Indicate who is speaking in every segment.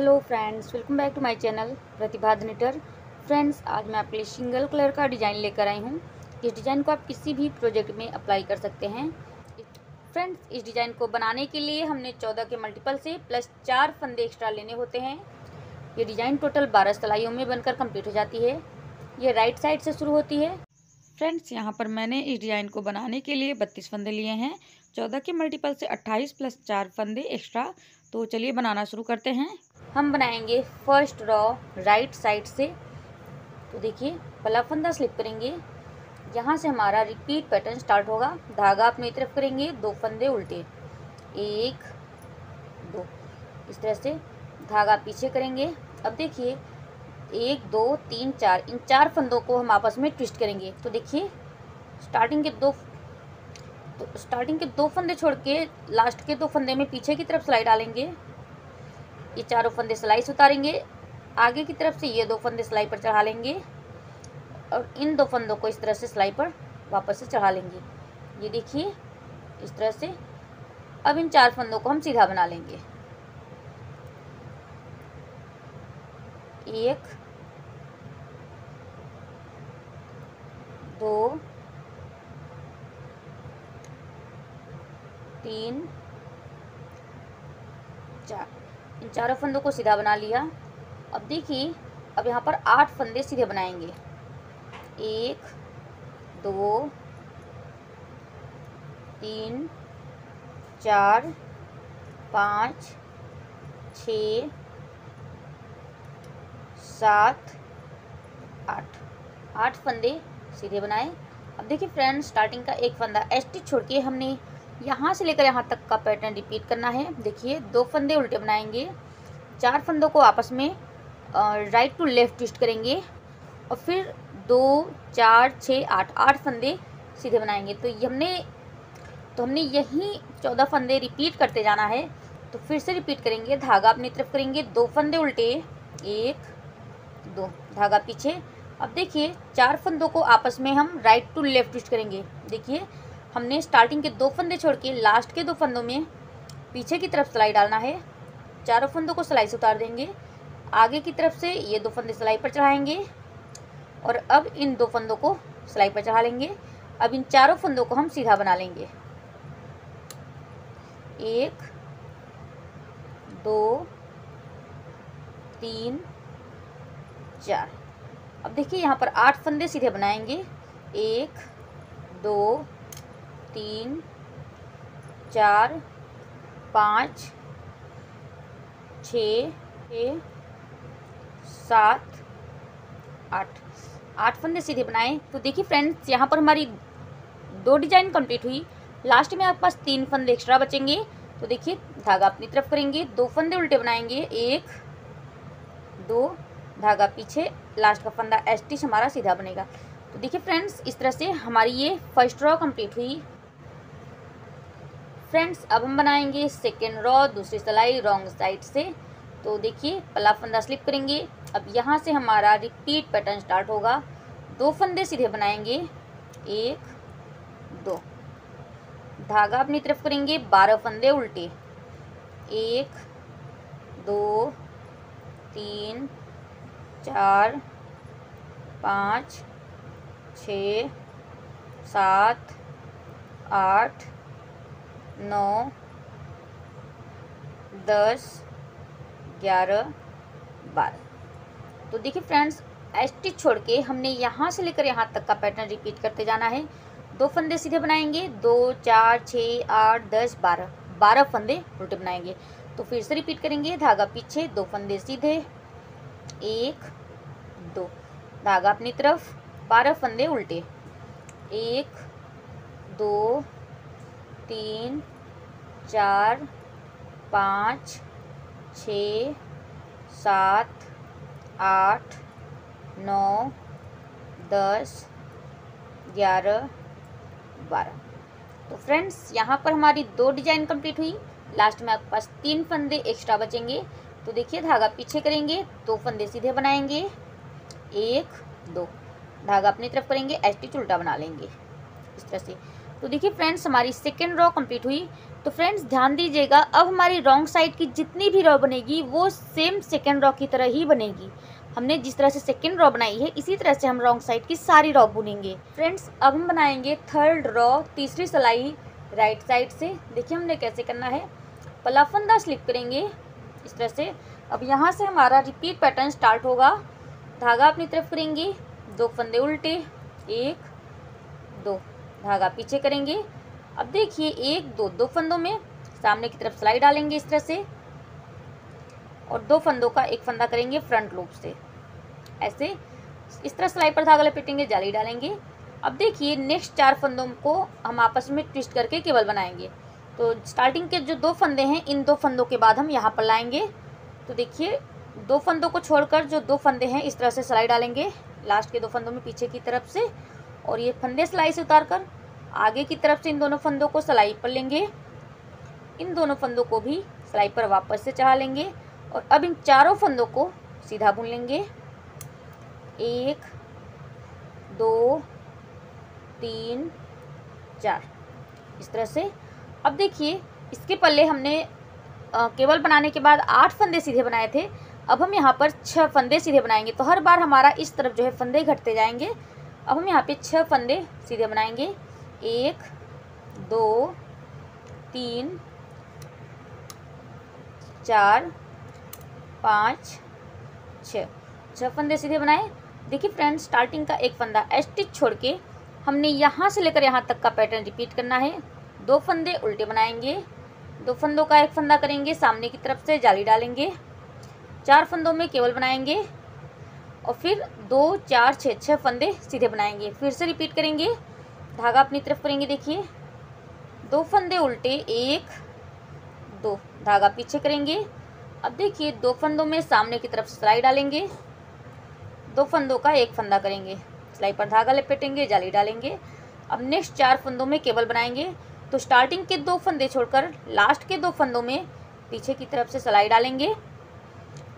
Speaker 1: Hello friends welcome back to my channel Pratibha knitter friends आज मैं आपके लिए सिंगल कलर का डिज़ाइन लेकर आई हूँ। इस डिज़ाइन को आप किसी भी प्रोजेक्ट में अप्लाई कर सकते हैं। फ्रेंड्स इस डिज़ाइन को बनाने के लिए हमने चौदह के मल्टीपल से प्लस चार फंदे एक्स्ट्रा लेने होते हैं। ये डिज़ाइन टोटल बारह सलाइयों में बनकर कंप्लीट हो जाती है। ये राइट साइड से शुरू होती है। फ्रेंड्स यहाँ पर मैंने इस डिज़ाइन को बनाने के लिए बत्तीस फंदे लिए हैं। चौदह के मल्टीपल से अट्ठाईस प्लस चार फंदे एक्स्ट्रा तो चलिए बनाना शुरू करते हैं। हम बनाएँगे फ़र्स्ट रॉ राइट साइड से। तो देखिए पहला फंदा स्लिप करेंगे। यहाँ से हमारा रिपीट पैटर्न स्टार्ट होगा। धागा अपनी तरफ़ करेंगे, दो फंदे उल्टे। एक, दो। इस तरह से धागा पीछे करेंगे। अब देखिए, एक, दो, तीन, चार। इन चार फंदों को हम आपस में ट्विस्ट करेंगे। तो देखिए स्टार्टिंग के दो तो स्टार्टिंग के दो फंदे छोड़ के लास्ट के दो फंदे में पीछे की तरफ़ सिलाई डालेंगे। ये चारों फंदे सिलाई से उतारेंगे। आगे की तरफ़ से ये दो फंदे सिलाई पर चढ़ा लेंगे और इन दो फंदों को इस तरह से सिलाई पर वापस से चढ़ा लेंगे। ये देखिए, इस तरह से। अब इन चार फंदों को हम सीधा बना लेंगे। एक, दो तीन, चार इन चारों फंदों को सीधा बना लिया। अब देखिए, अब यहाँ पर आठ फंदे सीधे बनाएँगे। एक, दो, तीन, चार, पाँच, छ, सात, आठ। आठ फंदे सीधे बनाए। अब देखिए फ्रेंड्स, स्टार्टिंग का एक फंदा एस्टिच छोड़ के हमने यहाँ से लेकर यहाँ तक का पैटर्न रिपीट करना है। देखिए, दो फंदे उल्टे बनाएँगे। चार फंदों को आपस में राइट टू लेफ़्ट ट्विस्ट करेंगे और फिर दो, चार छः आठ आठ फंदे सीधे बनाएँगे। तो हमने तो हमने यही चौदह फंदे रिपीट करते जाना है। तो फिर से रिपीट करेंगे। धागा अपनी तरफ़ करेंगे। दो फंदे उल्टे। एक, दो, धागा पीछे। अब देखिए, चार फंदों को आपस में हम राइट टू लेफ़्ट ट्विस्ट करेंगे। देखिए हमने स्टार्टिंग के दो फंदे छोड़ के लास्ट के दो फंदों में पीछे की तरफ़ सिलाई डालना है। चारों फंदों को सिलाई से उतार देंगे। आगे की तरफ़ से ये दो फंदे सिलाई पर चढ़ाएँगे और अब इन दो फंदों को सिलाई पर चढ़ा लेंगे। अब इन चारों फंदों को हम सीधा बना लेंगे। एक, दो, तीन, चार। अब देखिए यहाँ पर आठ फंदे सीधे बनाएँगे। एक, दो तीन, चार, पाँच, छ, सात, आठ। आठ फंदे सीधे बनाए। तो देखिए फ्रेंड्स, यहाँ पर हमारी दो डिज़ाइन कंप्लीट हुई। लास्ट में आपके पास तीन फंदे एक्स्ट्रा बचेंगे। तो देखिए, धागा अपनी तरफ़ करेंगे। दो फंदे उल्टे बनाएँगे। एक, दो, धागा पीछे। लास्ट का फंदा एस्टिच हमारा सीधा बनेगा। तो देखिए फ्रेंड्स, इस तरह से हमारी ये फ़र्स्ट रॉ कंप्लीट हुई। फ्रेंड्स, अब हम बनाएँगे सेकेंड रॉ दूसरी सिलाई रॉन्ग साइड से। तो देखिए पला फंदा स्लिप करेंगे। अब यहाँ से हमारा रिपीट पैटर्न स्टार्ट होगा। दो फंदे सीधे बनाएँगे। एक, दो। धागा अपनी तरफ़ करेंगे, बारह फंदे उल्टे। एक, दो, तीन, चार, पाँच, छ, सात, आठ नौ, दस, ग्यारह, बारह। तो देखिए फ्रेंड्स एस्टिच छोड़ के हमने यहाँ से लेकर यहाँ तक का पैटर्न रिपीट करते जाना है। दो फंदे सीधे बनाएँगे, दो, चार छः आठ, दस, बारह। बारह फंदे उल्टे बनाएँगे। तो फिर से रिपीट करेंगे, धागा पीछे, दो फंदे सीधे, एक, दो। धागा अपनी तरफ़, बारह फंदे उल्टे। एक, दो, तीन चार, पाँच, छ, सात, आठ, नौ, दस, ग्यारह, बारह। तो फ्रेंड्स, यहाँ पर हमारी दो डिज़ाइन कंप्लीट हुई। लास्ट में आपके पास तीन फंदे एक्स्ट्रा बचेंगे। तो देखिए, धागा पीछे करेंगे, दो फंदे सीधे बनाएँगे। एक, दो। धागा अपनी तरफ़ करेंगे एस्टिच उल्टा बना लेंगे। इस तरह से। तो देखिए, फ्रेंड्स, हमारी सेकेंड रॉ कंप्लीट हुई। तो फ्रेंड्स ध्यान दीजिएगा, अब हमारी रॉन्ग साइड की जितनी भी रॉ बनेगी, वो सेम सेकेंड रॉ की तरह ही बनेगी। हमने जिस तरह से सेकेंड रॉ बनाई है, इसी तरह से हम रॉन्ग साइड की सारी रॉ बुनेंगे। फ्रेंड्स अब हम बनाएँगे थर्ड रॉ तीसरी सिलाई राइट साइड से। देखिए हमने कैसे करना है। पलाफंदा स्लिप करेंगे इस तरह से। अब यहाँ से हमारा रिपीट पैटर्न स्टार्ट होगा। धागा अपनी तरफ़ करेंगे। दो फंदे उल्टे। एक, दो। धागा पीछे करेंगे। अब देखिए, एक, दो दो फंदों में सामने की तरफ़ सिलाई डालेंगे इस तरह से और दो फंदों का एक फंदा करेंगे फ्रंट लूप से। ऐसे इस तरह सिलाई पर धागा लपेटेंगे, जाली डालेंगे। अब देखिए नेक्स्ट चार फंदों को हम आपस में ट्विस्ट करके केबल बनाएँगे। तो स्टार्टिंग के जो दो फंदे हैं, इन दो फंदों के बाद हम यहाँ पर लाएँगे। तो देखिए, दो फंदों को छोड़कर जो दो फंदे हैं, इस तरह से सिलाई डालेंगे। लास्ट के दो फंदों में पीछे की तरफ़ से और ये फंदे सिलाई से उतार कर आगे की तरफ़ से इन दोनों फंदों को सिलाई पर लेंगे। इन दोनों फंदों को भी सिलाई पर वापस से चढ़ा लेंगे और अब इन चारों फंदों को सीधा बुन लेंगे। एक, दो, तीन, चार। इस तरह से। अब देखिए, इसके पल्ले हमने केवल बनाने के बाद आठ फंदे सीधे बनाए थे। अब हम यहाँ पर छः फंदे सीधे बनाएँगे। तो हर बार हमारा इस तरफ़ जो है फंदे घटते जाएँगे। अब हम यहाँ पे छः फंदे सीधे बनाएँगे। एक, दो, तीन, चार, पाँच, छः। छः फंदे सीधे बनाए। देखिए फ्रेंड्स स्टार्टिंग का एक फंदा एस्टिच छोड़ के हमने यहाँ से लेकर यहाँ तक का पैटर्न रिपीट करना है। दो फंदे उल्टे बनाएँगे। दो फंदों का एक फंदा करेंगे, सामने की तरफ़ से जाली डालेंगे। चार फंदों में केवल बनाएँगे और फिर दो, चार छः छः फंदे सीधे बनाएँगे। फिर से रिपीट करेंगे। धागा अपनी तरफ़ करेंगे, देखिए। दो फंदे उल्टे, एक, दो। धागा पीछे करेंगे। अब देखिए, दो फंदों में सामने की तरफ़ सिलाई डालेंगे। दो फंदों का एक फंदा करेंगे। सिलाई पर धागा लपेटेंगे, जाली डालेंगे। अब नेक्स्ट चार फंदों में केबल बनाएँगे। तो स्टार्टिंग के दो फंदे छोड़कर लास्ट के दो फंदों में पीछे की तरफ़ से सिलाई डालेंगे।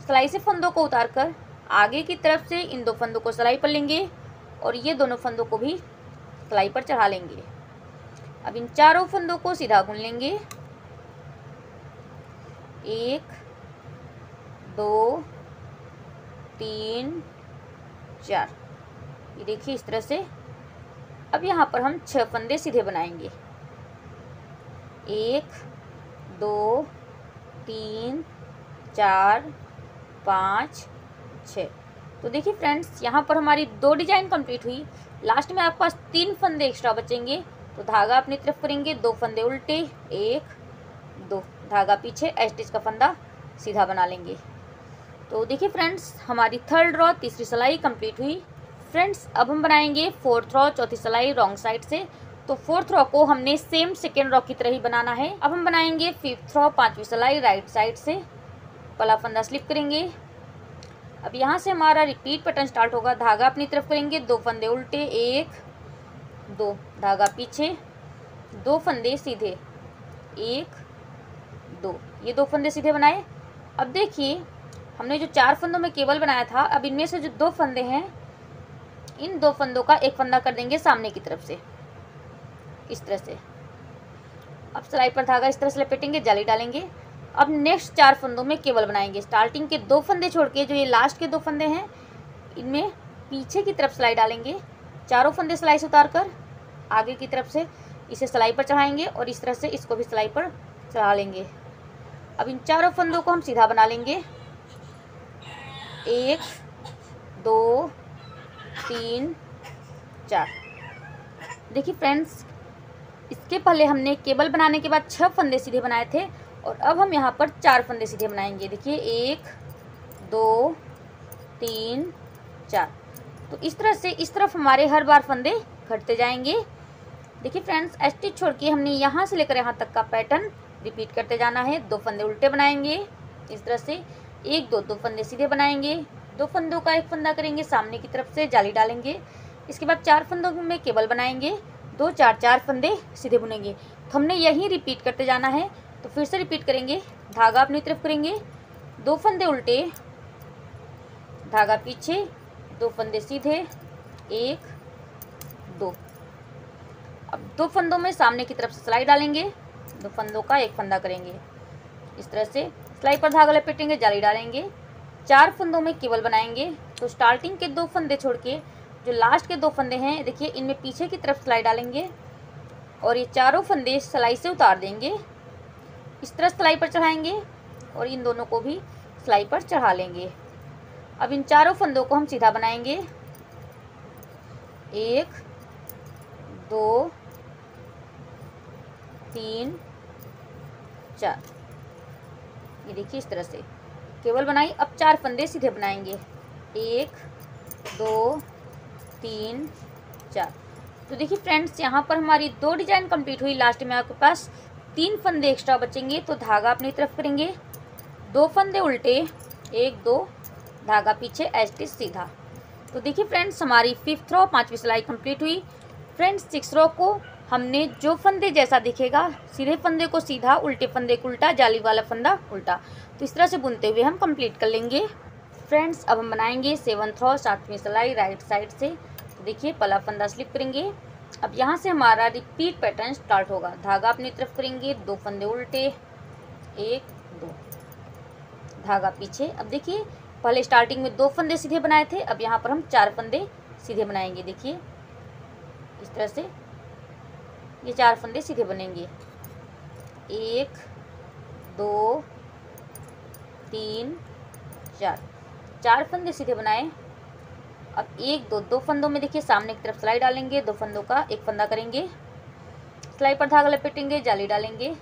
Speaker 1: सिलाई से फंदों को उतार कर आगे की तरफ़ से इन दो फंदों को सिलाई पर लेंगे और ये दोनों फंदों को भी सिलाई पर चढ़ा लेंगे। अब इन चारों फंदों को सीधा बुन लेंगे। एक, दो, तीन, चार। ये देखिए इस तरह से। अब यहाँ पर हम छह फंदे सीधे बनाएँगे। एक, दो, तीन, चार, पाँच छ तो देखिए फ्रेंड्स, यहाँ पर हमारी दो डिज़ाइन कंप्लीट हुई। लास्ट में आपके पास तीन फंदे एक्स्ट्रा बचेंगे। तो धागा अपनी तरफ़ करेंगे, दो फंदे उल्टे, एक, दो धागा पीछे एस्टिच का फंदा सीधा बना लेंगे। तो देखिए फ्रेंड्स हमारी थर्ड रॉ तीसरी सिलाई कंप्लीट हुई। फ्रेंड्स अब हम बनाएँगे फोर्थ रॉ चौथी सिलाई रॉन्ग साइड से। तो फोर्थ रॉ को हमने सेम सेकेंड रॉ की तरह ही बनाना है। अब हम बनाएँगे फिफ्थ रॉ पांचवी सिलाई राइट साइड से। पला फंदा स्लिप करेंगे। अब यहाँ से हमारा रिपीट पैटर्न स्टार्ट होगा। धागा अपनी तरफ़ करेंगे। दो फंदे उल्टे, एक, दो। धागा पीछे, दो फंदे सीधे, एक, दो। ये दो फंदे सीधे बनाए। अब देखिए, हमने जो चार फंदों में केबल बनाया था, अब इनमें से जो दो फंदे हैं, इन दो फंदों का एक फंदा कर देंगे सामने की तरफ़ से। इस तरह से। अब सिलाई पर धागा इस तरह से लपेटेंगे, जाली डालेंगे। अब नेक्स्ट चार फंदों में केबल बनाएँगे। स्टार्टिंग के दो फंदे छोड़ के, जो ये लास्ट के दो फंदे हैं, इनमें पीछे की तरफ़ सिलाई डालेंगे। चारों फंदे सिलाई से उतार कर आगे की तरफ़ से इसे सिलाई पर चढ़ाएँगे और इस तरह से इसको भी सिलाई पर चढ़ा लेंगे। अब इन चारों फंदों को हम सीधा बना लेंगे। एक, दो, तीन, चार। देखिए फ्रेंड्स इसके पहले हमने केबल बनाने के बाद छह फंदे सीधे बनाए थे। और अब हम यहाँ पर चार फंदे सीधे बनाएँगे। देखिए, एक, दो, तीन, चार। तो इस तरह से, इस तरफ़ हमारे हर बार फंदे घटते जाएँगे। देखिए फ्रेंड्स एस्टिच छोड़ के हमने यहाँ से लेकर यहाँ तक का पैटर्न रिपीट करते जाना है। दो फंदे उल्टे बनाएँगे, इस तरह से एक, दो दो फंदे सीधे बनाएँगे। दो फंदों का एक फंदा करेंगे, सामने की तरफ़ से जाली डालेंगे। इसके बाद चार फंदों में केबल बनाएँगे। दो, चार चार फंदे सीधे बुनेंगे। तो हमने यही रिपीट करते जाना है। तो फिर से रिपीट करेंगे। धागा अपनी तरफ़ करेंगे। दो फंदे उल्टे। धागा पीछे, दो फंदे सीधे। एक, दो। अब दो फंदों में सामने की तरफ़ से सिलाई डालेंगे। दो फंदों का एक फंदा करेंगे। इस तरह से सिलाई पर धागा लपेटेंगे, जाली डालेंगे। चार फंदों में केवल बनाएँगे। तो स्टार्टिंग के दो फंदे छोड़ के, जो लास्ट के दो फंदे हैं, देखिए, इनमें पीछे की तरफ़ सिलाई डालेंगे। और ये चारों फंदे सिलाई से उतार देंगे। इस तरह सिलाई पर चढ़ाएँगे और इन दोनों को भी सिलाई पर चढ़ा लेंगे। अब इन चारों फंदों को हम सीधा बनाएँगे। एक, दो, तीन, चार। ये देखिए इस तरह से। केवल बनाई, अब चार फंदे सीधे बनाएँगे। एक, दो, तीन, चार। तो देखिए फ्रेंड्स, यहाँ पर हमारी दो डिज़ाइन कंप्लीट हुई। लास्ट में आपके पास तीन फंदे एक्स्ट्रा बचेंगे तो धागा अपनी तरफ़ करेंगे। दो फंदे उल्टे, एक, दो, धागा पीछे एच सीधा। तो देखिए फ्रेंड्स हमारी फिफ्थ रो पांचवी सिलाई कंप्लीट हुई। फ्रेंड्स सिक्स रो को हमने जो फंदे जैसा दिखेगा, सीधे फंदे को सीधा, उल्टे फंदे को उल्टा, जाली वाला फंदा उल्टा। तो इस तरह से बुनते हुए हम कंप्लीट कर लेंगे। फ्रेंड्स अब हम बनाएँगे सेवन्थ रो सातवीं सिलाई राइट साइड से। तो देखिए पला फंदा स्लिप करेंगे। अब यहाँ से हमारा रिपीट पैटर्न स्टार्ट होगा। धागा अपनी तरफ़ करेंगे, दो फंदे उल्टे, एक, दो। धागा पीछे। अब देखिए, पहले स्टार्टिंग में दो फंदे सीधे बनाए थे, अब यहाँ पर हम चार फंदे सीधे बनाएँगे। देखिए, इस तरह से ये चार फंदे सीधे बनेंगे। एक, दो, तीन, चार। चार फंदे सीधे बनाए। अब एक, दो दो फंदों में देखिए सामने की तरफ़ सिलाई डालेंगे, दो फंदों का एक फंदा करेंगे। सिलाई पर धागा लपेटेंगे, जाली डालेंगे।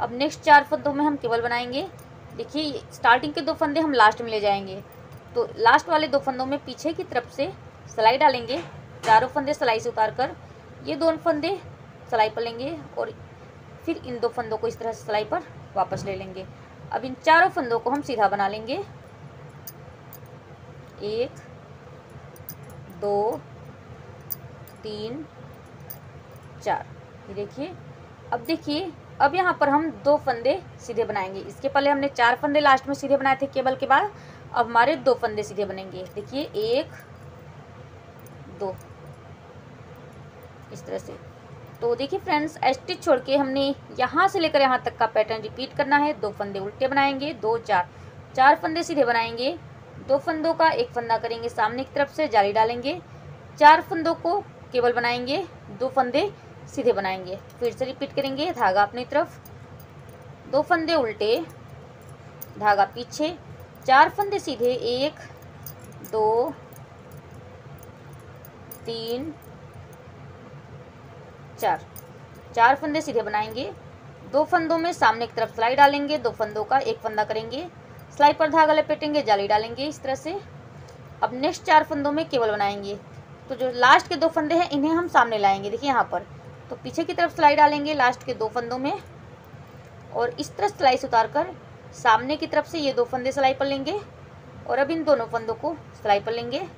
Speaker 1: अब नेक्स्ट चार फंदों में हम केवल बनाएँगे। देखिए स्टार्टिंग के दो फंदे हम लास्ट में ले जाएँगे। तो लास्ट वाले दो फंदों में पीछे की तरफ़ से सिलाई डालेंगे। चारों फंदे सिलाई से उतार कर ये दोनों फंदे सिलाई पर लेंगे और फिर इन दो फंदों को इस तरह से सिलाई पर वापस ले लेंगे। अब इन चारों फंदों को हम सीधा बना लेंगे। एक दो, तीन, चार। ये देखिए, अब देखिए, अब यहाँ पर हम दो फंदे सीधे बनाएँगे। इसके पहले हमने चार फंदे लास्ट में सीधे बनाए थे केबल के बाद। अब हमारे दो फंदे सीधे बनेंगे। देखिए, एक, दो। इस तरह से। तो देखिए फ्रेंड्स स्टिच छोड़ के हमने यहाँ से लेकर यहाँ तक का पैटर्न रिपीट करना है। दो फंदे उल्टे बनाएँगे, दो, चार। चार फंदे सीधे बनाएँगे। दो फंदों का, एक फंदा करेंगे सामने की तरफ़ से, जाली डालेंगे। चार फंदों को केवल बनाएँगे, दो फंदे सीधे बनाएँगे। फिर से रिपीट करेंगे, धागा अपनी तरफ़। दो फंदे उल्टे, धागा पीछे। चार फंदे सीधे, एक, दो, तीन, चार। चार फंदे सीधे बनाएँगे। दो फंदों में सामने की तरफ़ सिलाई डालेंगे, दो फंदों का, एक फंदा करेंगे। सिलाई पर धागा लपेटेंगे, जाली डालेंगे इस तरह से। अब नेक्स्ट चार फंदों में केवल बनाएँगे। तो जो लास्ट के दो फंदे हैं, इन्हें हम सामने लाएँगे। देखिए यहाँ पर। तो पीछे की तरफ़ सिलाई डालेंगे लास्ट के दो फंदों में। और इस तरह सिलाई से उतार कर सामने की तरफ़ से ये दो फंदे सिलाई पर लेंगे। और अब इन दोनों फंदों को सिलाई पर लेंगे।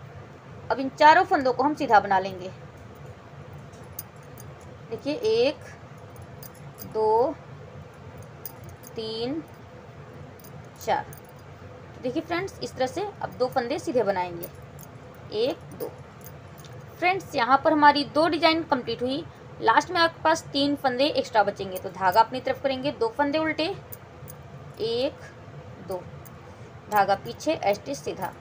Speaker 1: अब इन चारों फंदों को हम सीधा बना लेंगे। देखिए, एक, दो, तीन, चार। देखिए फ्रेंड्स, इस तरह से अब दो फंदे सीधे बनाएँगे। एक, दो। फ्रेंड्स, यहाँ पर हमारी दो डिज़ाइन कंप्लीट हुई। लास्ट में आपके पास तीन फंदे एक्स्ट्रा बचेंगे तो धागा अपनी तरफ़ करेंगे। दो फंदे उल्टे। एक, दो। धागा पीछे एस्टिच सीधा।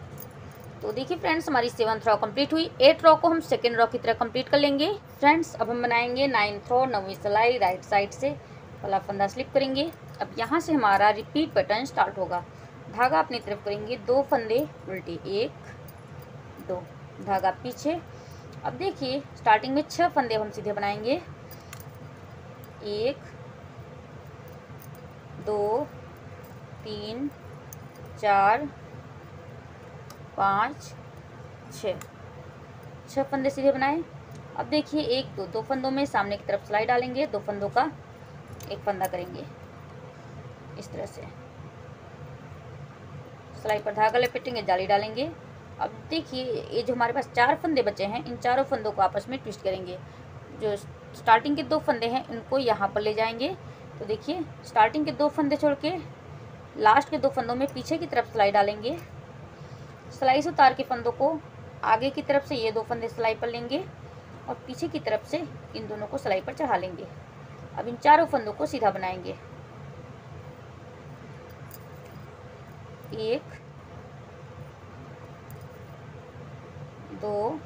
Speaker 1: तो देखिए फ्रेंड्स, हमारी सेवन्थ रो कंप्लीट हुई। एट रो को हम सेकेंड रो की तरह कंप्लीट कर लेंगे। फ्रेंड्स अब हम बनाएँगे नाइन्थ रो नवी सिलाई राइट साइड से। पहला फंदा स्लिप करेंगे। अब यहाँ से हमारा रिपीट पैटर्न स्टार्ट होगा। धागा अपनी तरफ़ करेंगे, दो फंदे उल्टे, एक, दो, धागा पीछे। अब देखिए स्टार्टिंग में छह फंदे हम सीधे बनाएँगे। एक, दो, तीन, चार, पाँच छ छः फंदे सीधे बनाए। अब देखिए, एक, दो दो फंदों में सामने की तरफ़ सिलाई डालेंगे, दो फंदों का एक फंदा करेंगे। इस तरह से। सिलाई पर धागा लपेटेंगे, जाली डालेंगे। अब देखिए, ये जो हमारे पास चार फंदे बचे हैं, इन चारों फंदों को आपस में ट्विस्ट करेंगे। जो स्टार्टिंग के दो फंदे हैं उनको यहाँ पर ले जाएँगे। तो देखिए, स्टार्टिंग के दो फंदे छोड़ के, लास्ट के दो फंदों में पीछे की तरफ़ सिलाई डालेंगे। सिलाई से उतार के फंदों को आगे की तरफ़ से ये दो फंदे सिलाई पर लेंगे और पीछे की तरफ़ से इन दोनों को सिलाई पर चढ़ा लेंगे। अब इन चारों फंदों को सीधा बनाएँगे। एक, दो,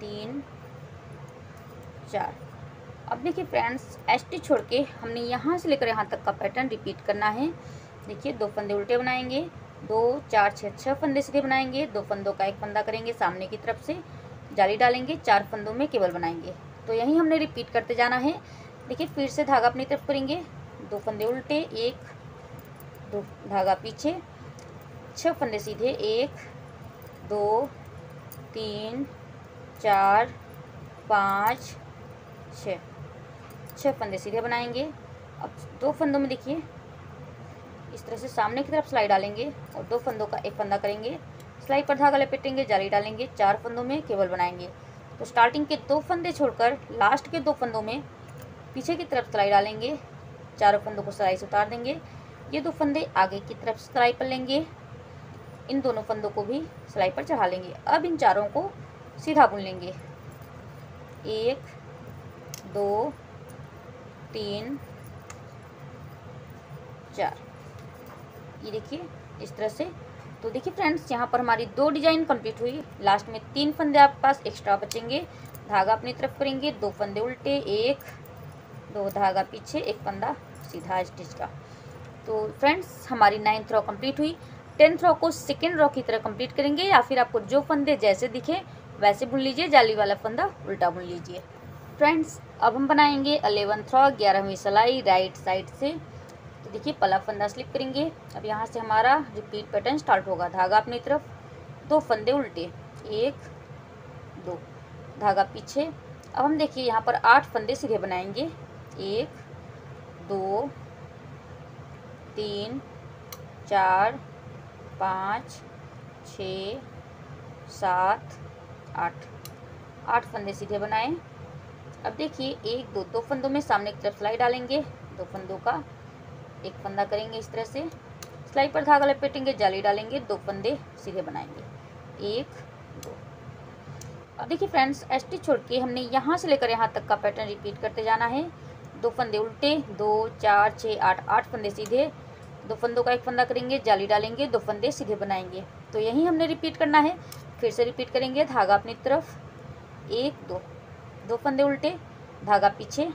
Speaker 1: तीन, चार। अब देखिए फ्रेंड्स एस टी छोड़ के हमने यहाँ से लेकर यहाँ तक का पैटर्न रिपीट करना है। देखिए, दो फंदे उल्टे बनाएँगे। दो, चार छः छः फंदे सीधे बनाएँगे। दो फंदों का एक फंदा करेंगे सामने की तरफ़ से। जाली डालेंगे, चार फंदों में केवल बनाएँगे। तो यही हमने रिपीट करते जाना है। देखिए, फिर से धागा अपनी तरफ़ करेंगे। दो फंदे उल्टे, एक दो धागा पीछे, छः फंदे सीधे, एक, दो, तीन, चार, पाँच, छः। छः फंदे सीधे बनाएँगे। अब दो फंदों में देखिए, इस तरह से सामने की तरफ़ सिलाई डालेंगे और दो फंदों का एक फंदा करेंगे। सिलाई पर धागा लपेटेंगे, जाली डालेंगे, चार फंदों में केबल बनाएँगे। तो स्टार्टिंग के दो फंदे छोड़कर लास्ट के दो फंदों में पीछे की तरफ़ सिलाई डालेंगे। चारों फंदों को सिलाई से उतार देंगे। ये दो फंदे आगे की तरफ़ सिलाई कर लेंगे। इन दोनों फंदों को भी सिलाई पर चढ़ा लेंगे। अब इन चारों को सीधा बुन लेंगे। एक, दो, तीन, चार। ये देखिए, इस तरह से। तो देखिए फ्रेंड्स, यहाँ पर हमारी दो डिज़ाइन कंप्लीट हुई। लास्ट में तीन फंदे आपके पास एक्स्ट्रा बचेंगे। धागा अपनी तरफ़ करेंगे। दो फंदे उल्टे, एक, दो धागा पीछे, एक फंदा सीधा स्टिच का। तो फ्रेंड्स, हमारी नाइन्थ रॉ कंप्लीट हुई। टेंथ रॉ को सेकेंड रॉ की तरह कंप्लीट करेंगे या फिर आपको जो फंदे जैसे दिखे, वैसे बुन लीजिए, जाली वाला फंदा उल्टा बुन लीजिए। फ्रेंड्स, अब हम बनाएँगे अलेवंथ रॉ ग्यारहवीं सिलाई राइट साइड से। तो देखिए, पला फंदा स्लिप करेंगे। अब यहाँ से हमारा रिपीट पैटर्न स्टार्ट होगा। धागा अपनी तरफ़, दो फंदे उल्टे। एक, दो। धागा पीछे। अब हम देखिए, यहाँ पर आठ फंदे सीधे बनाएँगे। एक दो, तीन, चार, पाँच, छ, सात, आठ। आठ फंदे सीधे बनाएँ। अब देखिए, एक, दो दो फंदों में सामने की तरफ़ सिलाई डालेंगे। दो फंदों का एक फंदा करेंगे इस तरह से। सिलाई पर धागा लपेटेंगे, जाली डालेंगे, दो फंदे सीधे बनाएँगे। एक, दो। अब देखिए फ्रेंड्स एस टी छोड़ के हमने यहाँ से लेकर यहाँ तक का पैटर्न रिपीट करते जाना है। दो फंदे उल्टे, दो, चार छः आठ आठ फंदे सीधे। दो फंदों का एक फंदा करेंगे, जाली डालेंगे, दो फंदे सीधे बनाएँगे। तो यही हमने रिपीट करना है। फिर से रिपीट करेंगे, धागा अपनी तरफ़। एक, दो। दो फंदे उल्टे, धागा पीछे,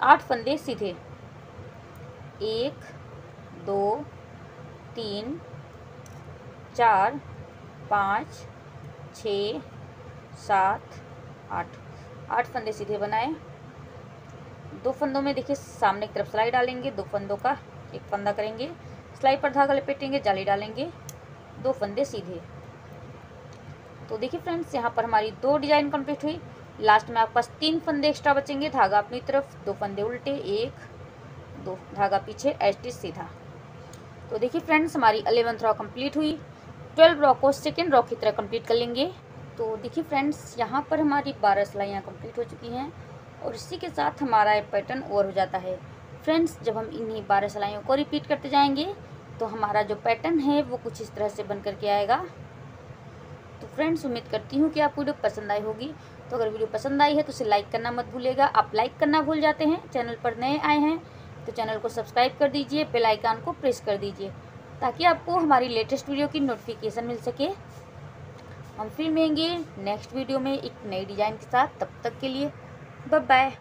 Speaker 1: आठ फंदे सीधे। एक, दो, तीन, चार, पाँच छ सात, आठ। आठ फंदे सीधे बनाए। दो फंदों में देखिए सामने की तरफ़ सिलाई डालेंगे, दो फंदों का एक फंदा करेंगे। सिलाई पर धागा लपेटेंगे, जाली डालेंगे, दो फंदे सीधे। तो देखिए फ्रेंड्स, यहाँ पर हमारी दो डिज़ाइन कंप्लीट हुई। लास्ट में आपके पास तीन फंदे एक्स्ट्रा बचेंगे, धागा अपनी तरफ़, दो फंदे उल्टे, एक, दो धागा पीछे एच सीधा। तो देखिए फ्रेंड्स, हमारी अलेवंथ रॉ कंप्लीट हुई। ट्वेल्व रॉ को सेकेंड रॉ की तरह कंप्लीट कर लेंगे। तो देखिए फ्रेंड्स, यहाँ पर हमारी बारह सिलाइयाँ कंप्लीट हो चुकी हैं। और इसी के साथ हमारा एक पैटर्न ओवर हो जाता है। फ्रेंड्स जब हम इन्हीं बारह सिलाइयों को रिपीट करते जाएँगे तो हमारा जो पैटर्न है, वो कुछ इस तरह से बन करके आएगा। तो फ्रेंड्स उम्मीद करती हूँ कि आपको वीडियो पसंद आई होगी। तो अगर वीडियो पसंद आई है तो उसे लाइक करना मत भूलिएगा। आप लाइक करना भूल जाते हैं। चैनल पर नए आए हैं तो चैनल को सब्सक्राइब कर दीजिए बेल आइकन को प्रेस कर दीजिए, ताकि आपको हमारी लेटेस्ट वीडियो की नोटिफिकेशन मिल सके। हम फिर मिलेंगे नेक्स्ट वीडियो में एक नई डिज़ाइन के साथ। तब तक के लिए बाय